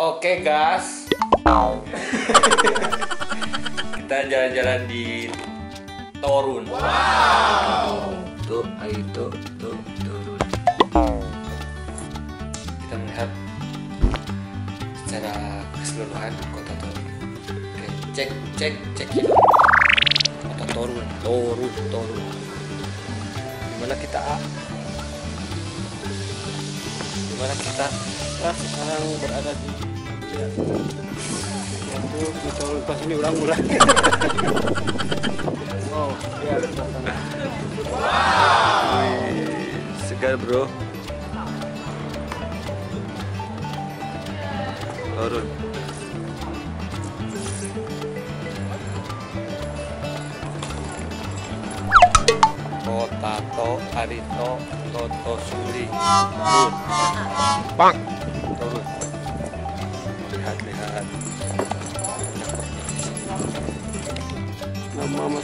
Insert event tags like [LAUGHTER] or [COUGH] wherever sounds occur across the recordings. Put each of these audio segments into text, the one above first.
Oke gas. Kita jalan-jalan di Torun. Wow. Tuh, ayo tuh, tuh. Kita melihat secara keseluruhan kota Torun. Oke, cek, cek, cek. Kota Torun, Torun, Torun. Di mana kita? Di mana kita? Nah, sekarang berada di tol pas ini ulang ulang. oh, ya. Wih, segar bro. Turun. Kota To Arito Toto Turun. Bang.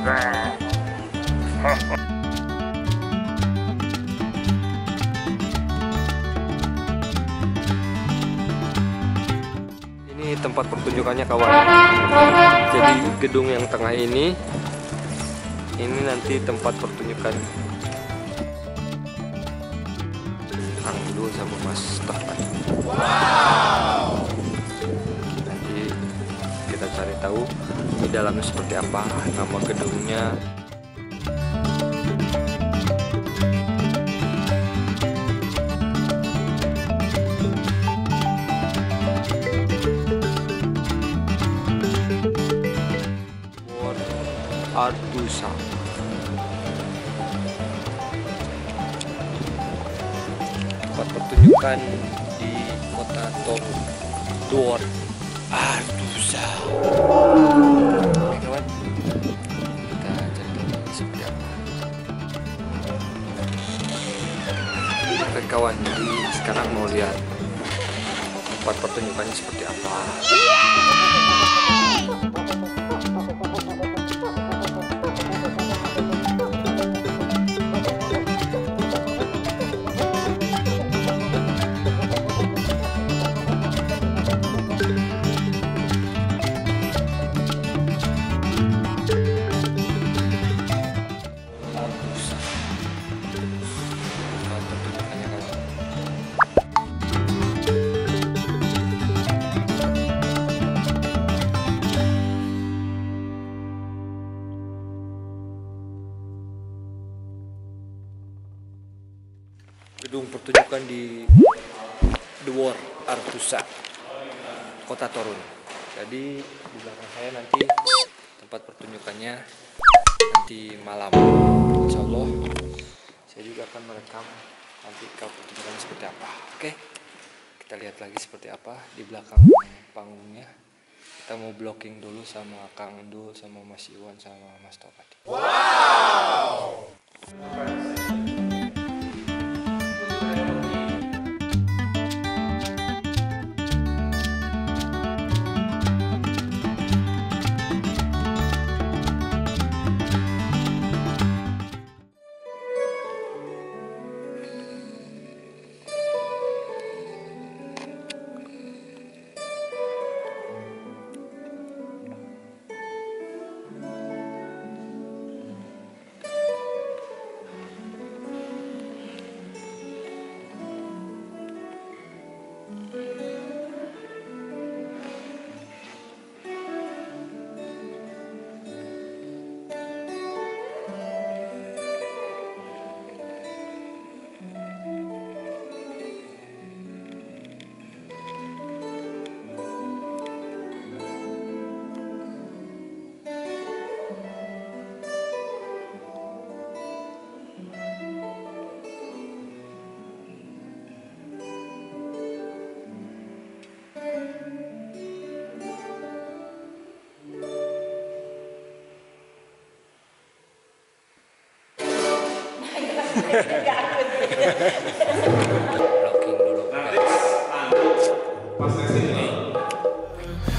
[LAUGHS] Ini tempat pertunjukannya kawan. Jadi gedung yang tengah ini ini nanti tempat pertunjukan Kang Dul sama Mas Tohpan. Tahu di dalamnya seperti apa, nama gedungnya. Artusa. Tempat pertunjukan di kota Toru. Dwarf Oke kawan, kita cari seperti apa. Oke kawan, jadi sekarang mau lihat tempat pertunjukannya seperti apa. Artusa. Gedung pertunjukan di Dwar Artusa kota Torun. Jadi di belakang saya nanti tempat pertunjukannya nanti malam. Insya Allah saya juga akan merekam nanti kalau pertunjukan seperti apa. Oke kita lihat lagi seperti apa di belakang panggungnya. Kita mau blocking dulu sama Kang Dul sama Mas Iwan sama Mas Topat Blocking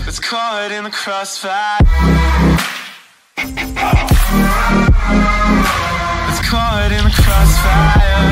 It's caught in the crossfire. It's caught in the crossfire.